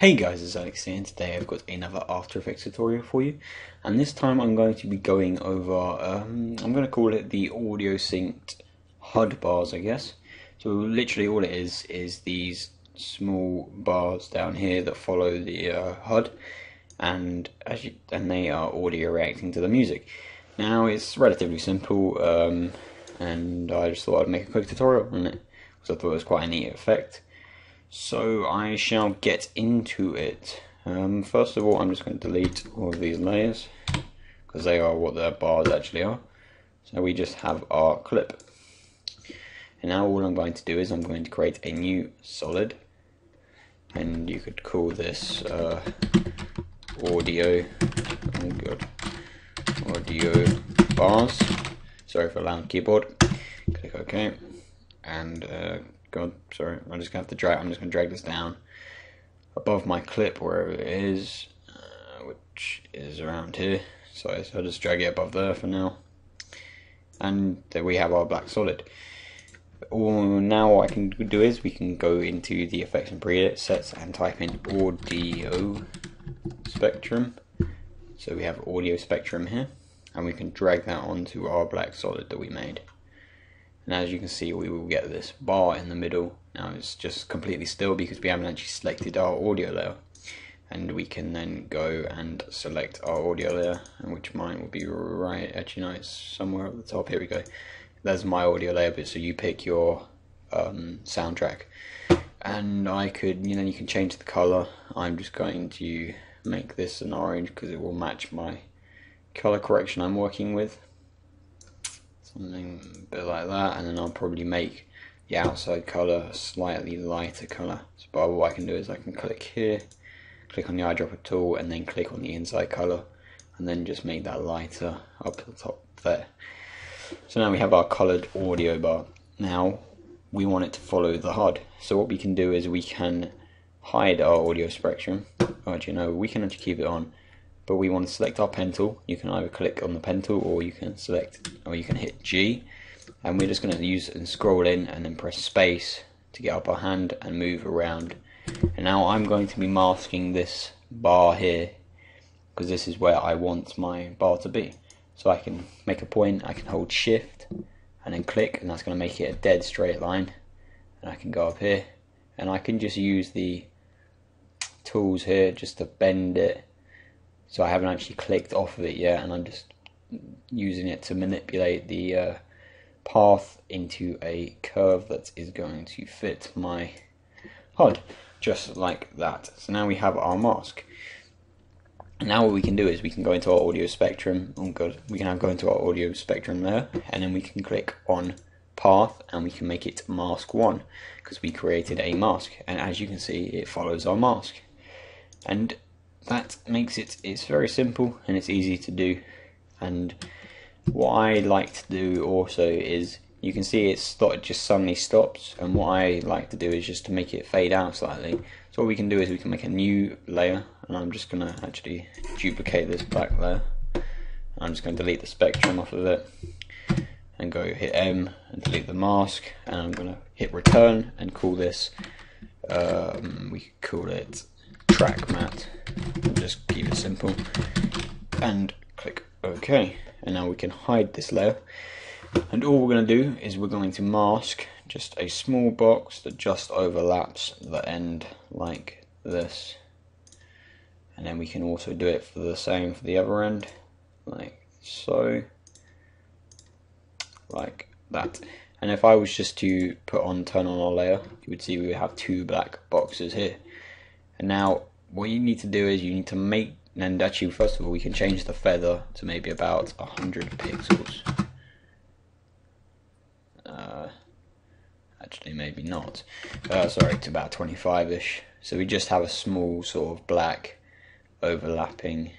Hey guys, it's Alex here and today I've got another After Effects tutorial for you and this time I'm going to be going over, um, I'm going to call it the audio synced HUD bars I guess. So literally all it is is these small bars down here that follow the uh, HUD and as you, and they are audio reacting to the music. Now it's relatively simple um, and I just thought I'd make a quick tutorial on it because I thought it was quite a neat effect. So I shall get into it. Um, first of all, I'm just going to delete all of these layers because they are what the bars actually are. So we just have our clip. And now all I'm going to do is I'm going to create a new solid. And you could call this uh, audio, oh god, audio bars. Sorry for loud keyboard. Click OK. And uh, God, sorry, I'm just gonna have to drag. I'm just gonna drag this down above my clip wherever it is, uh, which is around here. So, I'll just drag it above there for now, and there we have our black solid. All now what I can do is we can go into the effects and preset sets and type in audio spectrum. So we have audio spectrum here, and we can drag that onto our black solid that we made and as you can see we will get this bar in the middle. Now it's just completely still because we haven't actually selected our audio layer. And we can then go and select our audio layer which mine will be right actually no it's somewhere at the top. Here we go. There's my audio layer bit so you pick your um, soundtrack. And I could you know you can change the color. I'm just going to make this an orange because it will match my color correction I'm working with something a bit like that and then I'll probably make the outside colour slightly lighter colour. So but what I can do is I can click here click on the eyedropper tool and then click on the inside colour and then just make that lighter up to the top there. So now we have our coloured audio bar. Now we want it to follow the HUD so what we can do is we can hide our audio spectrum. Oh, actually no we can actually keep it on but we want to select our pen tool. You can either click on the pen tool or you can select or you can hit G. And we're just going to use and scroll in and then press space to get up our hand and move around. And now I'm going to be masking this bar here because this is where I want my bar to be. So I can make a point I can hold shift and then click and that's going to make it a dead straight line. And I can go up here and I can just use the tools here just to bend it so I haven't actually clicked off of it yet and I'm just using it to manipulate the uh, path into a curve that is going to fit my HUD just like that. So now we have our mask. Now what we can do is we can go into our audio spectrum. Oh good we can now go into our audio spectrum there and then we can click on path and we can make it mask one because we created a mask. And as you can see it follows our mask. And that makes it it's very simple and it's easy to do. And what I like to do also is you can see it's it just suddenly stops. And what I like to do is just to make it fade out slightly. So what we can do is we can make a new layer. And I'm just gonna actually duplicate this black layer. I'm just to delete the spectrum off of it and go hit M and delete the mask. And I'm to hit return and call this um, we could call it track matte just keep it simple. And click OK. And now we can hide this layer. And all we're going to do is we're going to mask just a small box that just overlaps the end like this. And then we can also do it for the same for the other end like so. Like that. And if I was just to put on turn on our layer you would see we would have two black boxes here and now what you need to do is you need to make, and actually first of all we can change the feather to maybe about 100 pixels. Uh, actually maybe not. Uh, sorry, to about 25ish. So we just have a small sort of black overlapping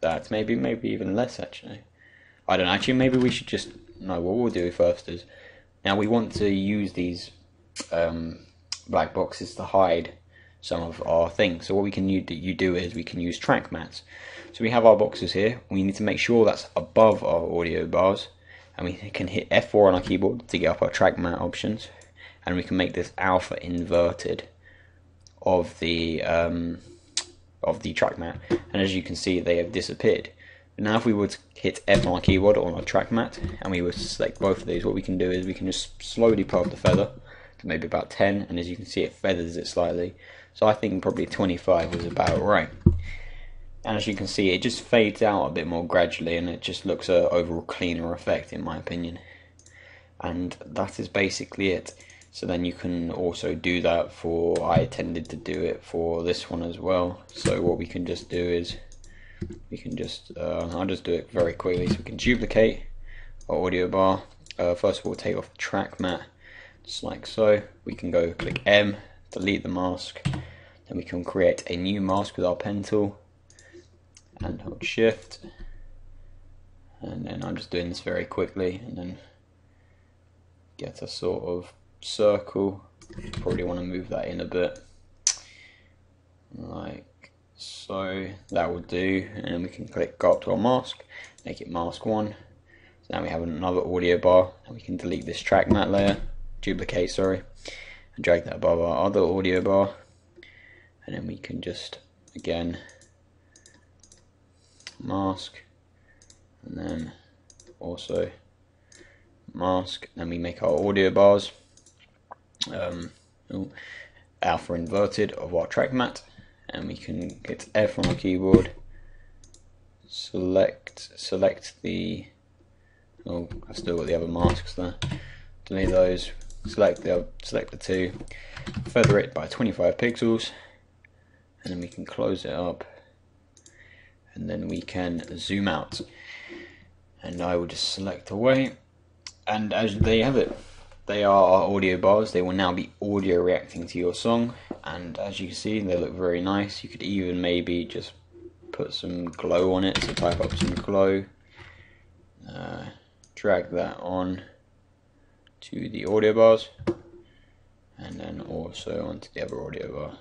that. Maybe, maybe even less actually. I don't know. Actually, maybe we should just, no, what we'll do first is, now we want to use these um, black boxes to hide some of our things. So what we can you do is we can use track mattes. So we have our boxes here. We need to make sure that's above our audio bars. And we can hit F4 on our keyboard to get up our track matte options. And we can make this alpha inverted of the um, of the track matte and as you can see they have disappeared now if we to hit F on our keyboard or on our track matte and we to select both of these what we can do is we can just slowly pull up the feather maybe about 10 and as you can see it feathers it slightly. So I think probably 25 was about right. And as you can see it just fades out a bit more gradually and it just looks a overall cleaner effect in my opinion. And that is basically it. So then you can also do that for I tended to do it for this one as well. So what we can just do is we can just uh, I'll just do it very quickly. So we can duplicate our audio bar. Uh, first of all take off the track matte just like so we can go click M delete the mask. Then we can create a new mask with our pen tool. And hold shift. And then I'm just doing this very quickly and then get a sort of circle. Probably want to move that in a bit. Like so that will do. And we can click go up to our mask make it mask one. So now we have another audio bar and we can delete this track matte layer duplicate sorry and drag that above our other audio bar. And then we can just again mask and then also mask. Then we make our audio bars um, alpha inverted of our track matte. And we can hit F on our keyboard. Select select the oh I've still got the other masks there. Delete those select the select the two feather it by 25 pixels and then we can close it up and then we can zoom out. And I will just select away and as they have it they are audio bars. They will now be audio reacting to your song and as you can see they look very nice. You could even maybe just put some glow on it so type up some glow uh, drag that on to the audio bars and then also onto the other audio bar.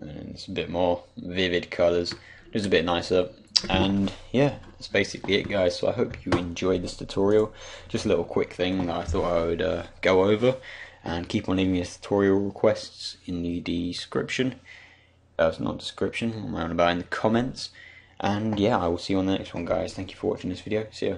And it's a bit more vivid colors just a bit nicer. And yeah that's basically it guys. So I hope you enjoyed this tutorial. Just a little quick thing that I thought I would uh, go over. And keep on leaving your tutorial requests in the description. That's uh, not description I'm around about in the comments. And yeah I will see you on the next one guys. Thank you for watching this video. See ya